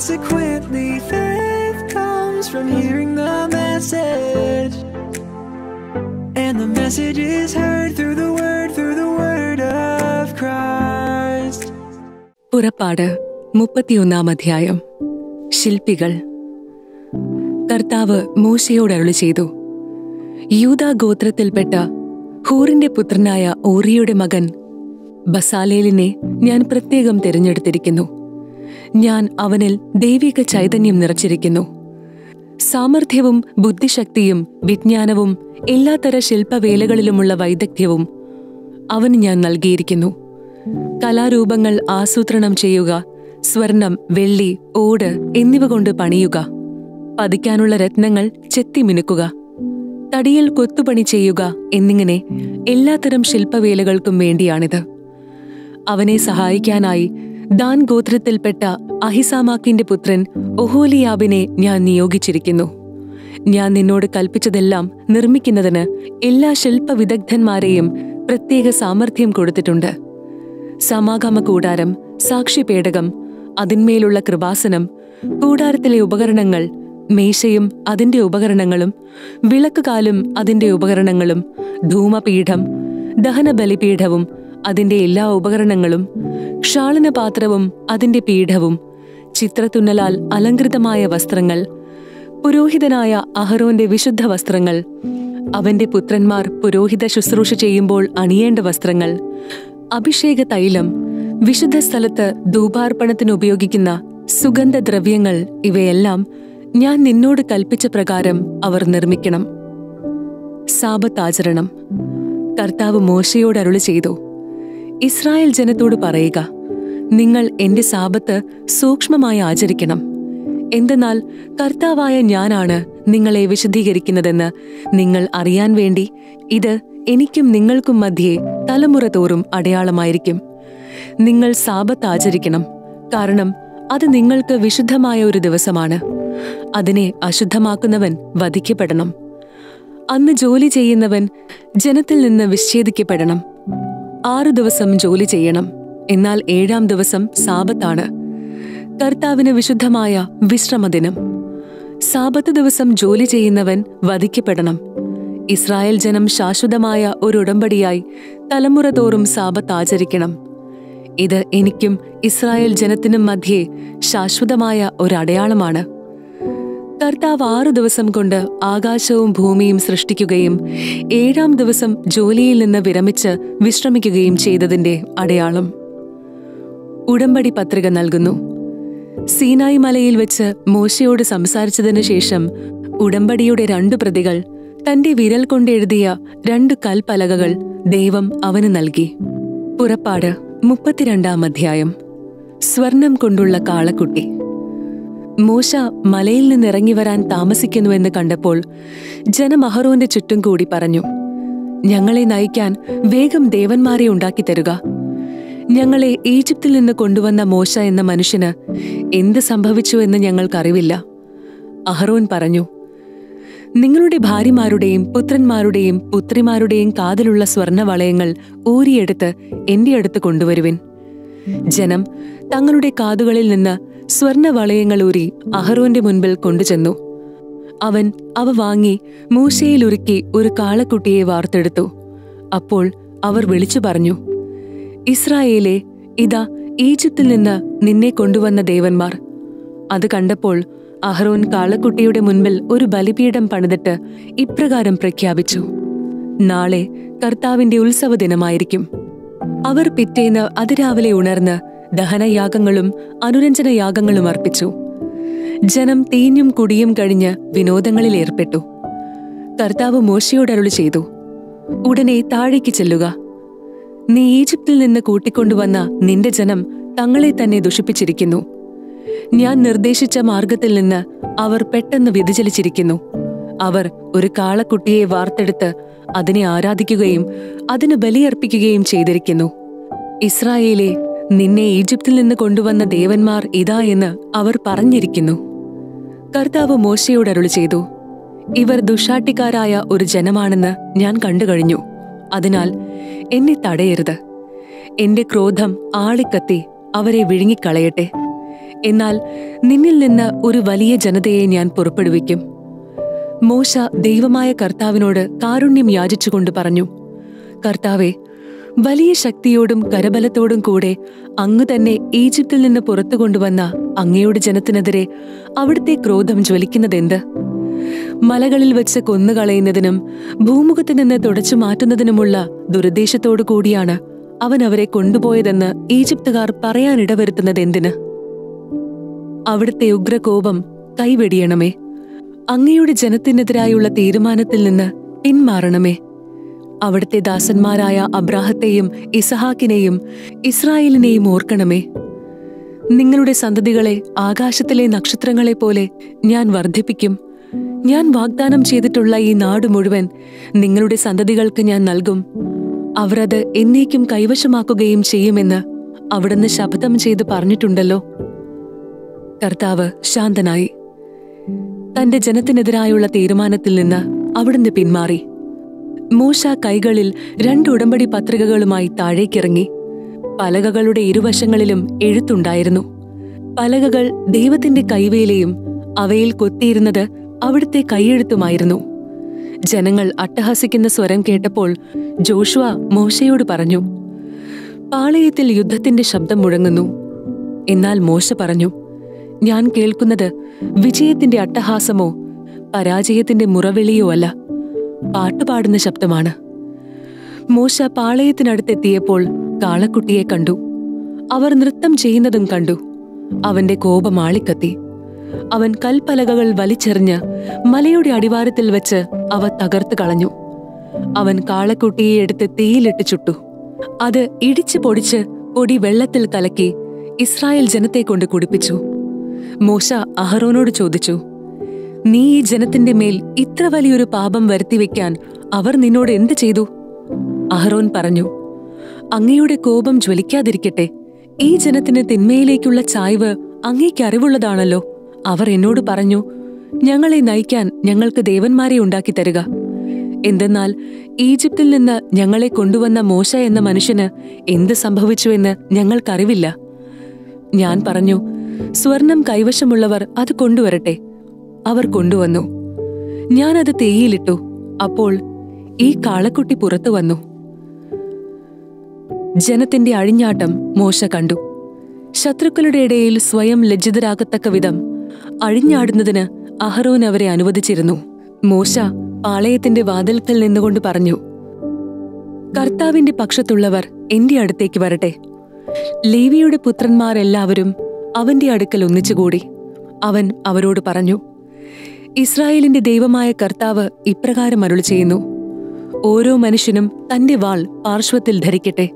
Consequently, faith comes from hearing the message. And the message is heard through the word, through the word of Christ. പുറപ്പാട് മുപ്പത്തിയൊന്നാം അധ്യായം ശില്പികൾ കർത്താവ് മോശയോട് അരുളി ചെയ്തു യൂദാ ഗോത്രത്തിൽപ്പെട്ട ഹൂറിന്റെ പുത്രനായ ഓറിയുടെ മകൻ ബസാലേലിനെ ഞാൻ പ്രത്യേകം തിരഞ്ഞെടുത്തിരിക്കുന്നു ഞാൻ അവനിൽ ദൈവിക ചൈതന്യം നിറച്ചിരിക്കുന്നു. സാമർഥ്യവും ബുദ്ധിശക്തിയും വിജ്ഞാനവും എല്ലാത്തര ശില്പവേലകളിലുമുള്ള വൈദഗ്ധ്യവും അവന് ഞാൻ നൽകിയിരിക്കുന്നു. കലാരൂപങ്ങൾ ആസൂത്രണം ചെയ്യുക സ്വർണം വെള്ളി ഓട് എന്നിവ കൊണ്ട് പണിയുക. പതിക്കാനുള്ള രത്നങ്ങൾ ചെത്തിമിനുക്കുക തടിയിൽ കൊത്തുപണി ചെയ്യുക എന്നിങ്ങനെ എല്ലാത്തരം ശില്പവേലകൾക്കും വേണ്ടിയാണിത്. അവനെ സഹായിക്കാനായി ദാൻ ഗോത്രത്തിൽപ്പെട്ട അഹിസാമാക്കിന്റെ പുത്രൻ ഒഹോലിയാബിനെ ഞാൻ നിയോഗിച്ചിരിക്കുന്നു. ഞാൻ നിന്നോട് കൽപ്പിച്ചതെല്ലാം നിർമ്മിക്കുന്നതിന് എല്ലാ ശില്പവിദഗ്ധന്മാരെയും പ്രത്യേക സാമർഥ്യം കൊടുത്തിട്ടുണ്ട്. സമാഗമ കൂടാരം സാക്ഷിപേടകം അതിന്മേലുള്ള കൃപാസനം കൂടാരത്തിലെ ഉപകരണങ്ങൾ മേശയും അതിന്റെ ഉപകരണങ്ങളും വിളക്കുകാലും അതിന്റെ ഉപകരണങ്ങളും ധൂമപീഠം ദഹനബലിപീഠവും അതിന്റെ എല്ലാ ഉപകരണങ്ങളും ക്ഷാളനപാത്രവും അതിന്റെ പീഠവും ചിത്രത്തുന്നലാൽ അലങ്കൃതമായ വസ്ത്രങ്ങൾ പുരോഹിതനായ അഹറോന്റെ വിശുദ്ധ വസ്ത്രങ്ങൾ അവന്റെ പുത്രന്മാർ പുരോഹിത ശുശ്രൂഷ ചെയ്യുമ്പോൾ അണിയേണ്ട വസ്ത്രങ്ങൾ അഭിഷേക തൈലം വിശുദ്ധ സ്ഥലത്ത് ധൂപാർപ്പണത്തിന് ഉപയോഗിക്കുന്ന സുഗന്ധദ്രവ്യങ്ങൾ ഇവയെല്ലാം ഞാൻ നിന്നോട് കൽപ്പിച്ച പ്രകാരം അവർ നിർമ്മിക്കണം. സാപത്താചരണം. കർത്താവ് മോശയോട് അരുളി ചെയ്തു ഇസ്രായേൽ ജനത്തോട് പറയുക നിങ്ങൾ എന്റെ സാപത്ത് സൂക്ഷ്മമായി ആചരിക്കണം. എന്തെന്നാൽ കർത്താവായ ഞാനാണ് നിങ്ങളെ വിശദീകരിക്കുന്നതെന്ന് നിങ്ങൾ അറിയാൻ വേണ്ടി ഇത് എനിക്കും നിങ്ങൾക്കും മധ്യേ തലമുറ തോറും അടയാളമായിരിക്കും. നിങ്ങൾ സാപത്ത് ആചരിക്കണം കാരണം അത് നിങ്ങൾക്ക് വിശുദ്ധമായ ഒരു ദിവസമാണ്. അതിനെ അശുദ്ധമാക്കുന്നവൻ വധിക്കപ്പെടണം. അന്ന് ജോലി ചെയ്യുന്നവൻ ജനത്തിൽ നിന്ന് വിച്ഛേദിക്കപ്പെടണം. ആറു ദിവസം ജോലി ചെയ്യണം. എന്നാൽ ഏഴാം ദിവസം സാപത്താണ് കർത്താവിന് വിശുദ്ധമായ വിശ്രമദിനം. സാപത്ത് ദിവസം ജോലി ചെയ്യുന്നവൻ വധിക്കപ്പെടണം. ഇസ്രായേൽ ജനം ശാശ്വതമായ ഒരു ഉടമ്പടിയായി തലമുറ തോറും സാപത്ത് ആചരിക്കണം. ഇത് എനിക്കും ഇസ്രായേൽ ജനത്തിനും മധ്യേ ശാശ്വതമായ ഒരടയാളമാണ് കർത്താവ് ആറു ദിവസം കൊണ്ട് ആകാശവും ഭൂമിയും സൃഷ്ടിക്കുകയും ഏഴാം ദിവസം ജോലിയിൽ നിന്ന് വിരമിച്ച് വിശ്രമിക്കുകയും ചെയ്തതിന്റെ അടയാളം. ഉടമ്പടി പത്രിക നൽകുന്നു. സീനായി മലയിൽ വെച്ച് മോശയോട് സംസാരിച്ചതിനു ശേഷം ഉടമ്പടിയുടെ രണ്ടു പ്രതികൾ തന്റെ വിരൽ കൊണ്ടെഴുതിയ രണ്ട് കൽപ്പലകകൾ ദൈവം അവന് നൽകി. പുറപ്പാട് മുപ്പത്തിരണ്ടാം അധ്യായം. സ്വർണം കൊണ്ടുള്ള കാളക്കുട്ടി. മോശ മലയിൽ നിന്നിറങ്ങി വരാൻ താമസിക്കുന്നുവെന്ന് കണ്ടപ്പോൾ ജനം അഹറോന്റെ ചുറ്റും കൂടി പറഞ്ഞു ഞങ്ങളെ നയിക്കാൻ വേഗം ദേവന്മാരെ ഉണ്ടാക്കി തരുക. ഞങ്ങളെ ഈജിപ്തിൽ നിന്ന് കൊണ്ടുവന്ന മോശ എന്ന മനുഷ്യന് എന്ത് സംഭവിച്ചു എന്ന് ഞങ്ങൾക്കറിവില്ല. അഹറോൻ പറഞ്ഞു നിങ്ങളുടെ ഭാര്യമാരുടെയും പുത്രന്മാരുടെയും പുത്രിമാരുടെയും കാതിലുള്ള സ്വർണവളയങ്ങൾ ഊരിയെടുത്ത് എന്റെ അടുത്ത് കൊണ്ടുവരുവിൻ. ജനം തങ്ങളുടെ കാതുകളിൽ നിന്ന് സ്വർണവളയങ്ങൾ ഊരി അഹറോന്റെ മുൻപിൽ കൊണ്ടുചെന്നു. അവൻ അവ വാങ്ങി മൂശയിലുരുക്കി ഒരു കാളക്കുട്ടിയെ വാർത്തെടുത്തു. അപ്പോൾ അവർ വിളിച്ചു പറഞ്ഞു ഇസ്രായേലെ ഇതാ ഈജിപ്തിൽ നിന്ന് നിന്നെ കൊണ്ടുവന്ന ദേവന്മാർ. അത് കണ്ടപ്പോൾ അഹ്റോൻ കാളക്കുട്ടിയുടെ മുൻപിൽ ഒരു ബലിപീഠം പണിതിട്ട് ഇപ്രകാരം പ്രഖ്യാപിച്ചു നാളെ കർത്താവിന്റെ ഉത്സവ ദിനമായിരിക്കും അവർ പിറ്റേന്ന് അതിരാവിലെ ഉണർന്ന് ദഹനയാഗങ്ങളും അനുരഞ്ജനയാഗങ്ങളും അർപ്പിച്ചു. ജനം തീഞ്ഞും കുടിയും കഴിഞ്ഞ് വിനോദങ്ങളിൽ ഏർപ്പെട്ടു. കർത്താവ് മോശയോട് അരുളി ചെയ്തു ഉടനെ താഴേക്ക് ചെല്ലുക. നീ ഈജിപ്തിൽ നിന്ന് കൂട്ടിക്കൊണ്ടുവന്ന നിന്റെ ജനം തങ്ങളെ തന്നെ ദുഷിപ്പിച്ചിരിക്കുന്നു. ഞാൻ നിർദ്ദേശിച്ച മാർഗത്തിൽ നിന്ന് അവർ പെട്ടെന്ന് വ്യതിചലിച്ചിരിക്കുന്നു. അവർ ഒരു കാളക്കുട്ടിയെ വാർത്തെടുത്ത് അതിനെ ആരാധിക്കുകയും അതിന് ബലിയർപ്പിക്കുകയും ചെയ്തിരിക്കുന്നു. ഇസ്രായേലെ നിന്നെ ഈജിപ്തിൽ നിന്ന് കൊണ്ടുവന്ന ദേവന്മാർ ഇതാ എന്ന് അവർ പറഞ്ഞിരിക്കുന്നു. കർത്താവ് മോശയോട് അരുളി ചെയ്തു ഇവർ ദുഷാട്ടിക്കാരായ ഒരു ജനമാണെന്ന് ഞാൻ കണ്ടുകഴിഞ്ഞു. അതിനാൽ എന്നെ തടയരുത്. എന്റെ ക്രോധം ആളിക്കത്തി അവരെ വിഴുങ്ങിക്കളയട്ടെ. എന്നാൽ നിന്നിൽ നിന്ന് ഒരു വലിയ ജനതയെ ഞാൻ പുറപ്പെടുവിക്കും. മോശ ദൈവമായ കർത്താവിനോട് കാരുണ്യം യാചിച്ചുകൊണ്ട് പറഞ്ഞു കർത്താവെ വലിയ ശക്തിയോടും കരബലത്തോടും കൂടെ അങ്ങ് തന്നെ ഈജിപ്തിൽ നിന്ന് പുറത്തു കൊണ്ടുവന്ന അങ്ങയുടെ ജനത്തിനെതിരെ അവിടുത്തെ ക്രോധം ജ്വലിക്കുന്നതെന്ത്? മലകളിൽ വെച്ച് കൊന്നുകളയുന്നതിനും ഭൂമുഖത്ത് നിന്ന് തുടച്ചു മാറ്റുന്നതിനുമുള്ള ദുരുദ്ദേശത്തോടു കൂടിയാണ് അവൻ അവരെ കൊണ്ടുപോയതെന്ന് ഈജിപ്തുകാർ പറയാനിടവരുത്തുന്നത് എന്തിന് അവിടുത്തെ ഉഗ്രകോപം കൈവെടിയണമേ. അങ്ങയുടെ ജനത്തിനെതിരായുള്ള തീരുമാനത്തിൽ നിന്ന് പിന്മാറണമേ. അവിടുത്തെ ദാസന്മാരായ അബ്രാഹത്തെയും ഇസഹാക്കിനെയും ഇസ്രായേലിനെയും ഓർക്കണമേ. നിങ്ങളുടെ സന്തതികളെ ആകാശത്തിലെ നക്ഷത്രങ്ങളെ പോലെ ഞാൻ വർദ്ധിപ്പിക്കും. ഞാൻ വാഗ്ദാനം ചെയ്തിട്ടുള്ള ഈ നാട് മുഴുവൻ നിങ്ങളുടെ സന്തതികൾക്ക് ഞാൻ നൽകും. അവർ അത് എന്നേക്കും കൈവശമാക്കുകയും ചെയ്യുമെന്ന് അവിടുന്ന് ശപഥം ചെയ്ത് പറഞ്ഞിട്ടുണ്ടല്ലോ. കർത്താവ് ശാന്തനായി. തന്റെ ജനത്തിനെതിരായുള്ള തീരുമാനത്തിൽ നിന്ന് അവിടുന്ന് പിന്മാറി. മൂശ കൈകളിൽ രണ്ട് ഉടമ്പടി പത്രികകളുമായി താഴേക്കിറങ്ങി. പലകകളുടെ ഇരുവശങ്ങളിലും എഴുത്തുണ്ടായിരുന്നു. പലകകൾ ദൈവത്തിന്റെ കൈവേലയും അവയിൽ കൊത്തിയിരുന്നത് അവിടുത്തെ കൈയെഴുത്തുമായിരുന്നു. ജനങ്ങൾ അട്ടഹസിക്കുന്ന സ്വരം കേട്ടപ്പോൾ ജോഷുവ മോശയോട് പറഞ്ഞു പാളയത്തിൽ യുദ്ധത്തിന്റെ ശബ്ദം മുഴങ്ങുന്നു. എന്നാൽ മോശ പറഞ്ഞു ഞാൻ കേൾക്കുന്നത് വിജയത്തിന്റെ അട്ടഹാസമോ പരാജയത്തിന്റെ മുറവിളിയോ അല്ല. പാട്ടുപാടുന്ന ശബ്ദമാണ്. മൂശ പാളയത്തിനടുത്തെത്തിയപ്പോൾ കാളക്കുട്ടിയെ കണ്ടു. അവർ നൃത്തം ചെയ്യുന്നതും കണ്ടു. അവന്റെ കോപം ആളിക്കത്തി. അവൻ കൽപ്പലകകൾ വലിച്ചെറിഞ്ഞ് മലയുടെ അടിവാരത്തിൽ വെച്ച് അവ തകർത്ത് കളഞ്ഞു. അവൻ കാളക്കുട്ടിയെ എടുത്ത് തീയിലിട്ട് ചുട്ടു. അത് ഇടിച്ചു പൊടിച്ച് പൊടി വെള്ളത്തിൽ കലക്കി ഇസ്രായേൽ ജനത്തെ കൊണ്ട് കുടിപ്പിച്ചു. മോശ അഹറോനോട് ചോദിച്ചു നീ ഈ ജനത്തിന്റെ മേൽ ഇത്ര വലിയൊരു പാപം വരുത്തിവെക്കാൻ അവർ നിന്നോട് എന്ത് ചെയ്തു? അഹ്റോൻ പറഞ്ഞു അങ്ങയുടെ കോപം ജ്വലിക്കാതിരിക്കട്ടെ. ഈ ജനത്തിന് തിന്മയിലേക്കുള്ള ചായ്വ് അങ്ങേക്ക് അറിവുള്ളതാണല്ലോ. അവർ എന്നോട് പറഞ്ഞു ഞങ്ങളെ നയിക്കാൻ ഞങ്ങൾക്ക് ദേവന്മാരെ ഉണ്ടാക്കി തരിക. എന്തെന്നാൽ ഈജിപ്തിൽ നിന്ന് ഞങ്ങളെ കൊണ്ടുവന്ന മോശ എന്ന മനുഷ്യന് എന്ത് സംഭവിച്ചുവെന്ന് ഞങ്ങൾക്കറിവില്ല. ഞാൻ പറഞ്ഞു സ്വർണം കൈവശമുള്ളവർ അത് കൊണ്ടുവരട്ടെ. അവർ കൊണ്ടുവന്നു. ഞാനത് തേയിലിട്ടു. അപ്പോൾ ഈ കാളക്കുട്ടി പുറത്തു വന്നു. ജനത്തിന്റെ അഴിഞ്ഞാട്ടം മോശ കണ്ടു. ശത്രുക്കളുടെ ഇടയിൽ സ്വയം ലജ്ജിതരാകത്തക്ക വിധം അഴിഞ്ഞാടുന്നതിന് അഹറോൻ അവരെ അനുവദിച്ചിരുന്നു. മോശ പാളയത്തിന്റെ വാതിൽക്കൽ നിന്നുകൊണ്ട് പറഞ്ഞു കർത്താവിന്റെ പക്ഷത്തുള്ളവർ എന്റെ അടുത്തേക്ക് വരട്ടെ. ലേവിയുടെ പുത്രന്മാരെല്ലാവരും അവന്റെ അടുക്കൽ ഒന്നിച്ചുകൂടി. അവൻ അവരോട് പറഞ്ഞു ഇസ്രായേലിന്റെ ദൈവമായ കർത്താവ് ഇപ്രകാരം അരുളി ചെയ്യുന്നു ഓരോ മനുഷ്യനും തന്റെ വാൾ പാർശ്വത്തിൽ ധരിക്കട്ടെ.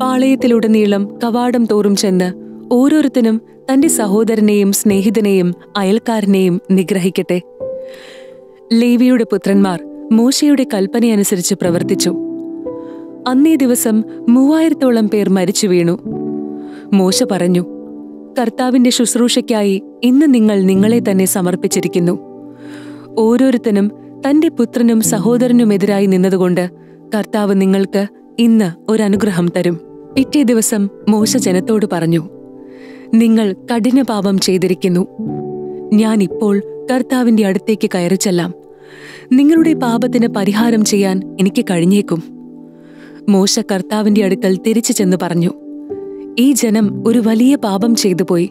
പാളയത്തിലുടനീളം കവാടം തോറും ചെന്ന് ഓരോരുത്തനും തന്റെ സഹോദരനെയും സ്നേഹിതനെയും അയൽക്കാരനെയും നിഗ്രഹിക്കട്ടെ. ലേവിയുടെ പുത്രന്മാർ മോശയുടെ കൽപ്പനയനുസരിച്ച് പ്രവർത്തിച്ചു. അന്നേ ദിവസം മൂവായിരത്തോളം പേർ മരിച്ചു വീണു. മോശ പറഞ്ഞു കർത്താവിന്റെ ശുശ്രൂഷയ്ക്കായി ഇന്ന് നിങ്ങൾ നിങ്ങളെ തന്നെ സമർപ്പിച്ചിരിക്കുന്നു. ഓരോരുത്തനും തന്റെ പുത്രനും സഹോദരനുമെതിരായി നിന്നതുകൊണ്ട് കർത്താവ് നിങ്ങൾക്ക് ഇന്ന് ഒരനുഗ്രഹം തരും. പിറ്റേ ദിവസം മോശ ജനത്തോട് പറഞ്ഞു നിങ്ങൾ കഠിനപാപം ചെയ്തിരിക്കുന്നു. ഞാൻ ഇപ്പോൾ കർത്താവിന്റെ അടുത്തേക്ക് കയറി ചെല്ലാം. നിങ്ങളുടെ പാപത്തിന് പരിഹാരം ചെയ്യാൻ എനിക്ക് കഴിഞ്ഞേക്കും. മോശ കർത്താവിന്റെ അടുക്കൽ തിരിച്ചു ചെന്ന് പറഞ്ഞു ഈ ജനം ഒരു വലിയ പാപം ചെയ്തു പോയി.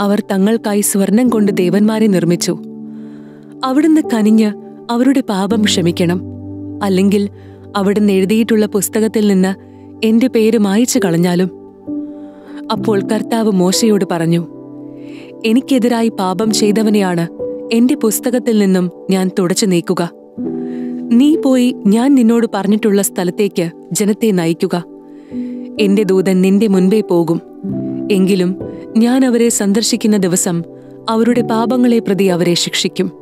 അവർ തങ്ങൾക്കായി സ്വർണം കൊണ്ട് ദേവന്മാരെ നിർമ്മിച്ചു. അവിടുന്ന് കനിഞ്ഞ് അവരുടെ പാപം ക്ഷമിക്കണം. അല്ലെങ്കിൽ അവിടുന്ന് എഴുതിയിട്ടുള്ള പുസ്തകത്തിൽ നിന്ന് എന്റെ പേര് മായച്ചു കളഞ്ഞാലും. അപ്പോൾ കർത്താവ് മോശയോട് പറഞ്ഞു എനിക്കെതിരായി പാപം ചെയ്തവനെയാണ് എന്റെ പുസ്തകത്തിൽ നിന്നും ഞാൻ തുടച്ചു നീക്കുക. നീ പോയി ഞാൻ നിന്നോട് പറഞ്ഞിട്ടുള്ള സ്ഥലത്തേക്ക് ജനത്തെ നയിക്കുക. എന്റെ ദൂതൻ നിന്റെ മുൻപേ പോകും. എങ്കിലും ഞാൻ അവരെ സന്ദർശിക്കുന്ന ദിവസം അവരുടെ പാപങ്ങളെ പ്രതി അവരെ ശിക്ഷിക്കും.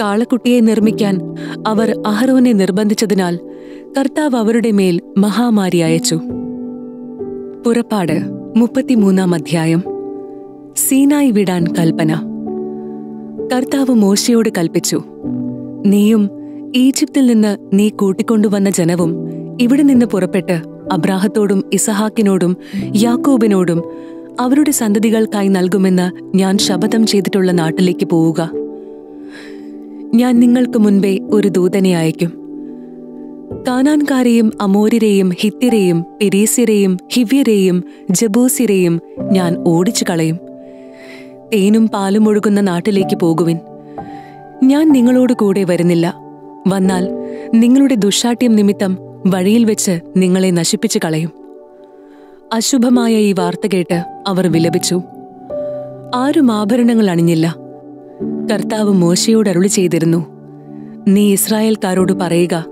കാളക്കുട്ടിയെ നിർമ്മിക്കാൻ അവർ അഹരോനെ നിർബന്ധിച്ചതിനാൽ കർത്താവ് അവരുടെ മേൽ മഹാമാരി അയച്ചു. പുറപ്പാട് മുപ്പത്തിമൂന്നാം അധ്യായം. സീനായി വിടാൻ കൽപ്പന. കർത്താവ് മോശയോട് കൽപ്പിച്ചു നീയും ഈജിപ്തിൽ നിന്ന് നീ കൂട്ടിക്കൊണ്ടുവന്ന ജനവും ഇവിടെ നിന്ന് പുറപ്പെട്ട് അബ്രാഹത്തോടും ഇസഹാക്കിനോടും യാക്കോബിനോടും അവരുടെ സന്തതികൾക്കായി നൽകുമെന്ന് ഞാൻ ശപഥം ചെയ്തിട്ടുള്ള നാട്ടിലേക്ക് പോവുക. ഞാൻ നിങ്ങൾക്ക് മുൻപേ ഒരു ദൂതനെ അയക്കും. കാനാൻകാരെയും അമോര്യരെയും ഹിത്യരെയും പെരീസ്യരെയും ഹിവ്യരെയും ജബൂസിരെയും ഞാൻ ഓടിച്ചു കളയും. തേനും പാലും ഒഴുകുന്ന നാട്ടിലേക്ക് പോകുവിൻ. ഞാൻ നിങ്ങളോട് കൂടെ വരുന്നില്ല. വന്നാൽ നിങ്ങളുടെ ദുഷാട്യം നിമിത്തം വഴിയിൽ വെച്ച് നിങ്ങളെ നശിപ്പിച്ചു കളയും. അശുഭമായ ഈ വാർത്ത കേട്ട് അവർ വിലപിച്ചു. ആരും ആഭരണങ്ങൾ അണിഞ്ഞില്ല. കർത്താവ് മോശയോട് അരുളി ചെയ്തിരുന്നു. നീ ഇസ്രായേൽക്കാരോട് പറയുക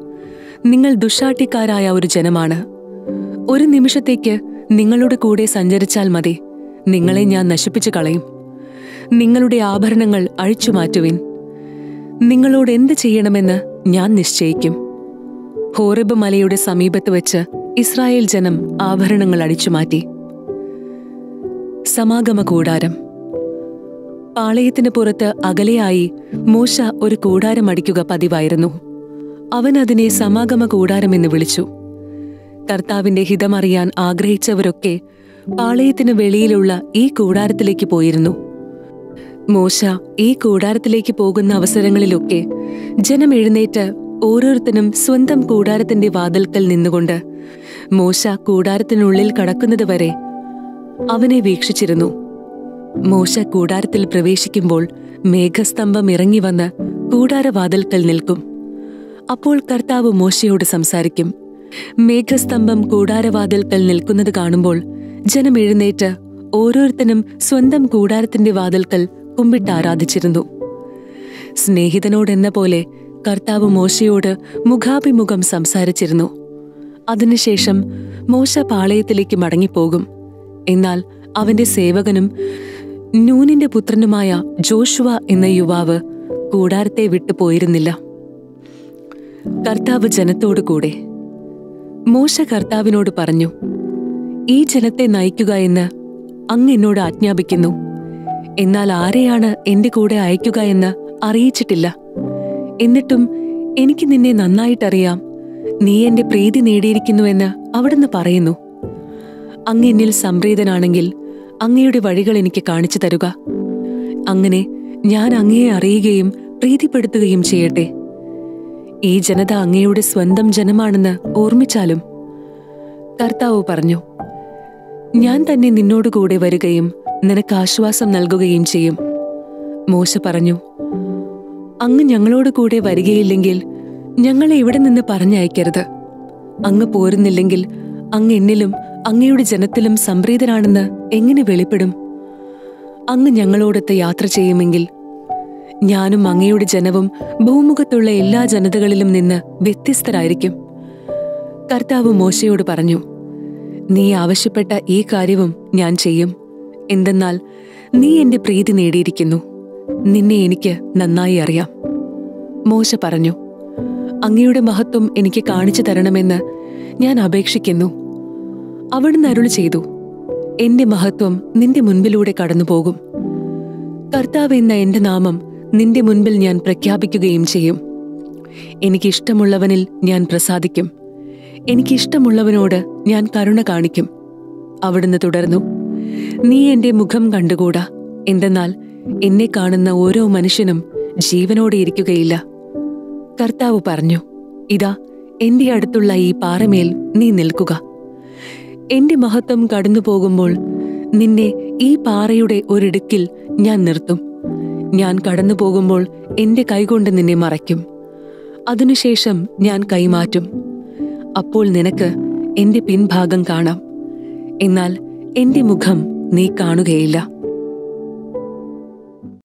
നിങ്ങൾ ദുഷാട്ടിക്കാരായ ഒരു ജനമാണ്. ഒരു നിമിഷത്തേക്ക് നിങ്ങളുടെ കൂടെ സഞ്ചരിച്ചാൽ മതി. നിങ്ങളെ ഞാൻ നശിപ്പിച്ചു കളയും. നിങ്ങളുടെ ആഭരണങ്ങൾ അഴിച്ചുമാറ്റുവിൻ. നിങ്ങളോട് എന്ത് ചെയ്യണമെന്ന് ഞാൻ നിശ്ചയിക്കും. ഹോറബ് മലയുടെ സമീപത്ത് വെച്ച് ഇസ്രായേൽ ജനം ആഭരണങ്ങൾ അടിച്ചുമാറ്റി സമാഗമ കൂടാരം. പാളയത്തിന് പുറത്ത് അകലെയായി മൂശ ഒരു കൂടാരം അടിക്കുക പതിവായിരുന്നു. അവൻ അതിനെ സമാഗമ കൂടാരമെന്ന് വിളിച്ചു. കർത്താവിന്റെ ഹിതമറിയാൻ ആഗ്രഹിച്ചവരൊക്കെ പാളയത്തിന് വെളിയിലുള്ള ഈ കൂടാരത്തിലേക്ക് പോയിരുന്നു. മോശ ഈ കൂടാരത്തിലേക്ക് പോകുന്ന അവസരങ്ങളിലൊക്കെ ജനം എഴുന്നേറ്റ് ഓരോരുത്തരും സ്വന്തം കൂടാരത്തിന്റെ വാതിൽക്കൽ നിന്നുകൊണ്ട് മോശ കൂടാരത്തിനുള്ളിൽ കടക്കുന്നതുവരെ അവനെ വീക്ഷിച്ചിരുന്നു. മോശ കൂടാരത്തിൽ പ്രവേശിക്കുമ്പോൾ മേഘസ്തംഭം ഇറങ്ങി വന്ന് കൂടാരവാതിൽക്കൽ നിൽക്കും. അപ്പോൾ കർത്താവ് മോശയോട് സംസാരിക്കും. മേഘസ്തംഭം കൂടാരവാതിൽക്കൽ നിൽക്കുന്നത് കാണുമ്പോൾ ജനം എഴുന്നേറ്റ് ഓരോരുത്തരും സ്വന്തം കൂടാരത്തിന്റെ വാതിൽക്കൽ കുമ്പിട്ട് ആരാധിച്ചിരുന്നു. സ്നേഹിതനോടെന്ന പോലെ കർത്താവ് മോശയോട് മുഖാഭിമുഖം സംസാരിച്ചിരുന്നു. അതിനുശേഷം മോശ പാളയത്തിലേക്ക് മടങ്ങിപ്പോകും. എന്നാൽ അവന്റെ സേവകനും നൂനിന്റെ പുത്രനുമായ ജോഷുവ എന്ന യുവാവ് കൂടാരത്തെ വിട്ടു പോയിരുന്നില്ല. കർത്താവ് ജനത്തോടു കൂടെ. മോശ കർത്താവിനോട് പറഞ്ഞു ഈ ജനത്തെ നയിക്കുക എന്ന് അങ്ങ് എന്നോട് ആജ്ഞാപിക്കുന്നു. എന്നാൽ ആരെയാണ് എന്റെ കൂടെ അയക്കുക എന്ന് അറിയിച്ചിട്ടില്ല. എന്നിട്ടും എനിക്ക് നിന്നെ നന്നായിട്ടറിയാം. നീ എന്റെ പ്രീതി നേടിയിരിക്കുന്നുവെന്ന് അവിടുന്ന് പറയുന്നു. അങ്ങ് എന്നിൽ സംപ്രീതനാണെങ്കിൽ അങ്ങയുടെ വഴികൾ എനിക്ക് കാണിച്ചു തരുക. അങ്ങനെ ഞാൻ അങ്ങയെ അറിയുകയും പ്രീതിപ്പെടുത്തുകയും ചെയ്യട്ടെ. ഈ ജനത അങ്ങയുടെ സ്വന്തം ജനമാണെന്ന് ഓർമ്മിച്ചാലും കർത്താവ് പറഞ്ഞു ഞാൻ തന്നെ നിന്നോടുകൂടെ വരികയും നിനക്ക് ആശ്വാസം നൽകുകയും ചെയ്യും. മോശ പറഞ്ഞു അങ്ങ് ഞങ്ങളോട് കൂടെ വരികയില്ലെങ്കിൽ ഞങ്ങളെ ഇവിടെ നിന്ന് പറഞ്ഞയക്കരുത്. അങ്ങ് പോരുന്നില്ലെങ്കിൽ അങ്ങ് എന്നിലും അങ്ങയുടെ ജനത്തിലും സംപ്രീതനാണെന്ന് എങ്ങനെ വെളിപ്പെടും? അങ്ങ് ഞങ്ങളോടൊത്ത് യാത്ര ചെയ്യുമെങ്കിൽ ഞാനും അങ്ങയുടെ ജനവും ഭൂമുഖത്തുള്ള എല്ലാ ജനതകളിലും നിന്ന് വ്യത്യസ്തരായിരിക്കും. കർത്താവ് മോശയോട് പറഞ്ഞു നീ ആവശ്യപ്പെട്ട ഈ കാര്യവും ഞാൻ ചെയ്യും. എന്തെന്നാൽ നീ എന്റെ പ്രീതി നേടിയിരിക്കുന്നു. നിന്നെ എനിക്ക് നന്നായി അറിയാം. മോശ പറഞ്ഞു അങ്ങയുടെ മഹത്വം എനിക്ക് കാണിച്ചു തരണമെന്ന് ഞാൻ അപേക്ഷിക്കുന്നു. അവിടുന്ന് അരുൾ ചെയ്തു എന്റെ മഹത്വം നിന്റെ മുൻപിലൂടെ കടന്നുപോകും. കർത്താവ് എന്ന എന്റെ നാമം നിന്റെ മുൻപിൽ ഞാൻ പ്രഖ്യാപിക്കുകയും ചെയ്യും. എനിക്കിഷ്ടമുള്ളവനിൽ ഞാൻ പ്രസാദിക്കും. എനിക്കിഷ്ടമുള്ളവനോട് ഞാൻ കരുണ കാണിക്കും. അവിടുന്ന് തുടർന്നു നീ എന്റെ മുഖം കണ്ടുകൂടാ. എന്തെന്നാൽ എന്നെ കാണുന്ന ഓരോ മനുഷ്യനും ജീവനോടെ ഇരിക്കുകയില്ല. കർത്താവ് പറഞ്ഞു ഇതാ എന്റെ അടുത്തുള്ള ഈ പാറമേൽ നീ നിൽക്കുക. എന്റെ മഹത്വം കടന്നു പോകുമ്പോൾ നിന്നെ ഈ പാറയുടെ ഒരിടുക്കിൽ ഞാൻ നിർത്തും. ഞാൻ കടന്നു പോകുമ്പോൾ എന്റെ കൈകൊണ്ട് നിന്നെ മറയ്ക്കും. അതിനുശേഷം ഞാൻ കൈമാറ്റും. അപ്പോൾ നിനക്ക് എന്റെ പിൻഭാഗം കാണാം. എന്നാൽ എന്റെ മുഖം നീ കാണുകയില്ല.